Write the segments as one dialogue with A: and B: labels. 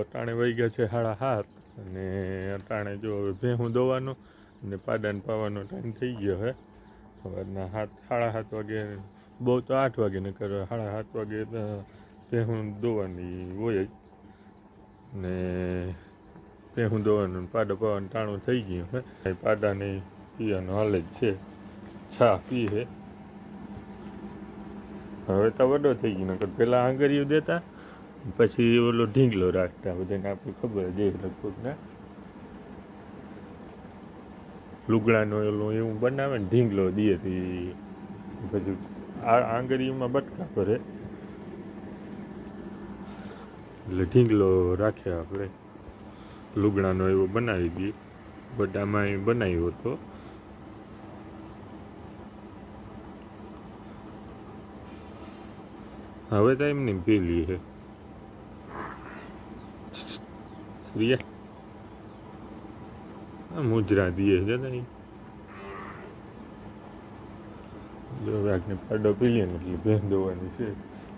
A: અટાણે વહી ગયા છે સાડા હાથ અને અટાણે જો હવે ભેહું દોવાનો અને પાડાને પાવાનો ટાઈમ થઈ ગયો હે. સવારના હાથ સાડા સાત વાગે, બહુ તો આઠ વાગે ને કરે સાડા સાત વાગે ભેહું દોવાની હોય. જ ને ભેહું દોવાનું, પાડો પાવાનું ટાણું થઈ ગયું હે. પાડાને પીવાનું હાલે જ છે. છા પી હે. હવે તો વડો થઈ ગયો, નકર પહેલાં આંગળીઓ દેતા પછી ઓલો ઢીંગલો રાખતા બધાને આપણે ખબર જ લગભગ ને લુગડાનો ઓલો એવું બનાવે ને ઢીંગલો દે થી પછી આ આંગળીમાં બટકા ભરે. એટલે ઢીંગલો રાખ્યા આપણે. લુગડાનો એવો બનાવી દઈએ બધામાં એ બનાવ્યો હતો. હવે તો એમની પેલી છે. શ્રીયા આ મુજરા દીએ છે નહીં જો આગને પાડો પી લે એટલે બેન દોવાની છે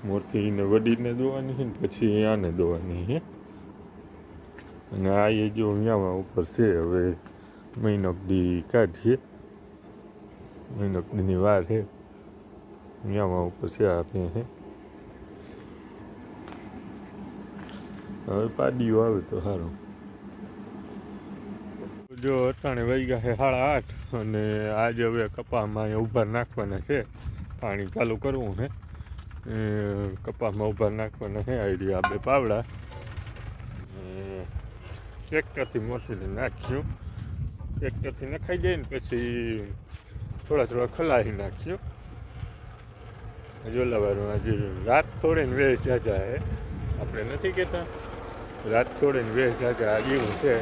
A: મોરથી એને વડીને દોવાની છે ને પછી આને દોવાની છે અને આ એ જો અહીંયામાં ઉપર છે, હવે મહિનોક દી કાઢીએ। મહિનોક દીની વાર છે અહીંયામાં ઉપર છે આપણે છે હવે પાડીઓ આવે તો સારું જો અટાણે વહી ગયા છે સાડા આઠ અને આજે હવે કપામાં ઊભા નાખવાના છે. પાણી ચાલુ કરવું છે. કપામાં ઉભાર નાખવાના છે. આવી રહ્યા બે પાવડા. ટ્રેક્ટરથી મોસીને નાખ્યું. ટ્રેક્ટરથી નખાઈ જાય ને પછી થોડા થોડા ખલાવી નાખ્યું. જોલાવાનું આજે રાત થોડે ને વેચ જાજા હે આપણે નથી કહેતા. રાત થોડે ને વેચ જાજા આ એવું છે.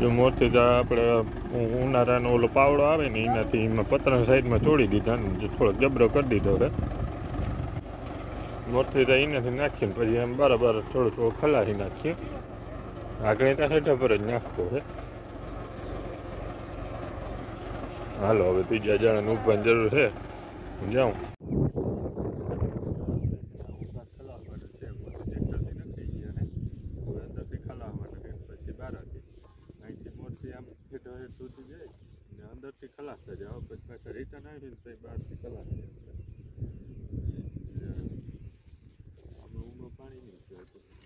A: જો મોરથી તો આપણે ઉનાળાનો ઓલો પાવડો આવે ને એનાથી એમાં પતરા સાઈડમાં છોડી દીધા ને જે થોડોક જબરો કરી દીધો હવે. મોરચે એનાથી એનાથી નાખીને પછી એમ બરાબર થોડું થોડું ખલાસી નાખીએ. આગળ ત્યાં હેઠા પર જ નાખવો છે. હાલો, હવે ત્રીજા જણાને ઊભવાની જરૂર છે. હું જાઉં. જાય અંદરથી ખલાસ થઈ જાવ પછી પાછા રિટર્ન આવી ને તો બહારથી ખલાસ થઈ જાય પાણી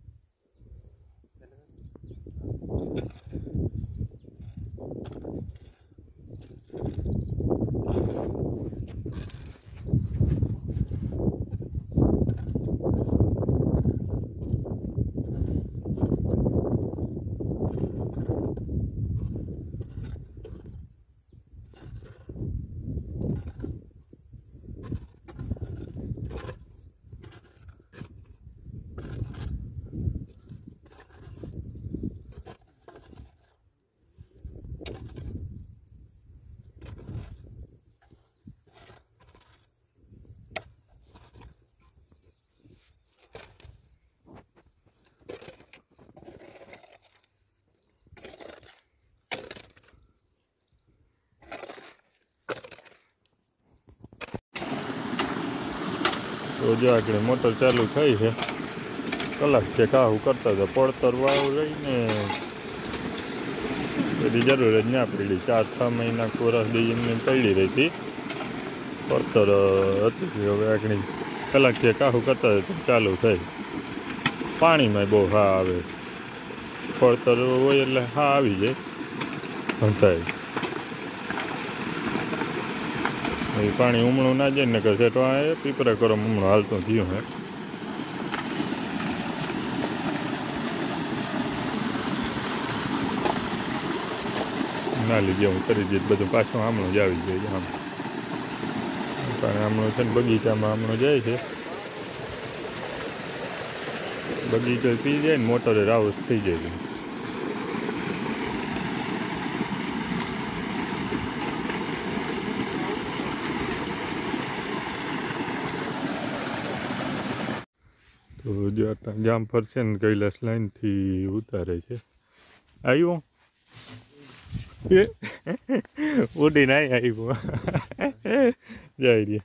A: તો જો આગળ મોટર ચાલુ થઈ છે. કલાક છે કાહું કરતા હતા, પડતર વાળું રહીને બધી જરૂર જ ના પડી. ચાર છ મહિના કોરસ દી એમને પડી રહી હતી. પડતર હતી. હવે આગળ કલાક છે કાહું કરતા હતા ચાલુ થઈ. પાણીમાં બહુ હા આવે. પડતર હોય એટલે હા આવી જાય. ભંતાય પાણી ઉમણું ના જાય ને કે તો આ પીપરા કરો ઉમણું હાલતું થયું હે. ના લીધે હું કરી દઈશ, બધું પાછું આમણું જ આવી જાય આમ. પણ આમણું છે ને બગીચામાં આમણું જાય છે. બગીચો પી જાય ને મોટરે રાઉસ થઈ જાય તો જો આ છે ને કૈલાસ લાઈનથી ઉતારે છે. આવ્યો એ. ઉડીને આવ્યો જાય રે.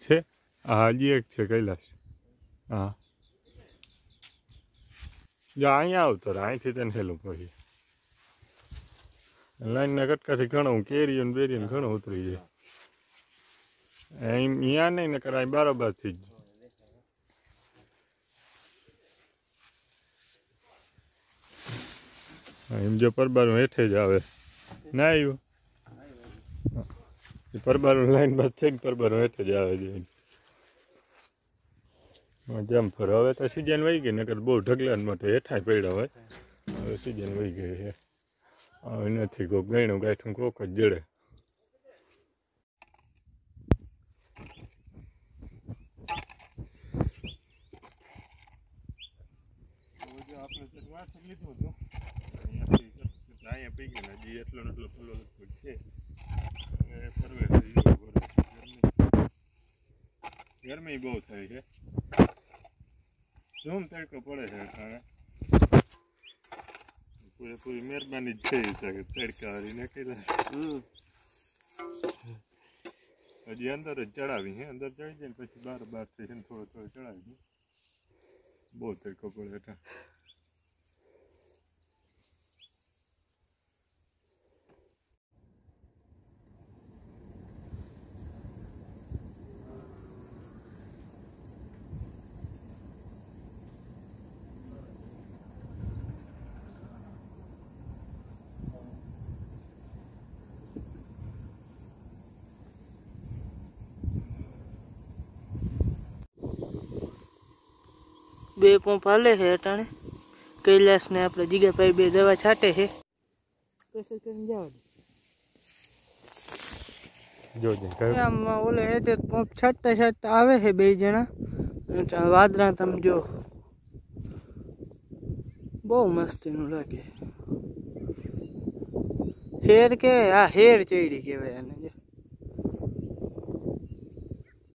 A: છે? હજી એક છે કૈલાસ. હા. જો અહીંયા આવતો અહીંથી તને હેલું પછી. લાઈનના કટકાથી ઘણું કેરીઓ ને બેરીઓ ઘણું ઉતરી જાય. અહીં અહીંયા નહીં ને કરાય બારોબારથી જ. હા, એમ જો પરબારું હેઠે જ આવે. ના આવ્યું? પરબારું લાઈન બાદ થઈને પરબારું હેઠે જ આવે છે જમ ફર. હવે તો સિઝન વહી ગઈ નકર બહુ ઢગલા માટે હેઠા પડ્યા હોય. હવે સિઝન વહી ગઈ છે. હવે નથી કોક ગણ્યું ગાંઠું કોક જ જડે જો તો લીધું હતું. અહીંયા પી ગયું હજી એટલો એટલો ફૂલો લગભગ છે. ફરવે. ગરમી બહુ થઈ છે. ધૂમ તડકો પડે છે અટાણે પૂરેપૂરી મહેરબાની જ થઈ છે તડકા હારી નાખી દે હજી અંદર જ ચડાવી હે અંદર ચડી જાય ને પછી બાર બાર થઈ થોડો થોડો ચડાવી બહુ તડકો પડે અટાણે
B: બે પંપ હાલે છે અટાણે? કૈલાસ ને આપણે જીગાભાઈ બે દવા છાંટે છે. પ્રેશર કરીને જવા દે આમ ઓલે હેઠે પંપ છાંટતા છાંટતા આવે છે બે જણા. વાદળા તમે જો. બહુ મસ્તીનું લાગે. હેર કે આ હેર ચડી કહેવાય આને.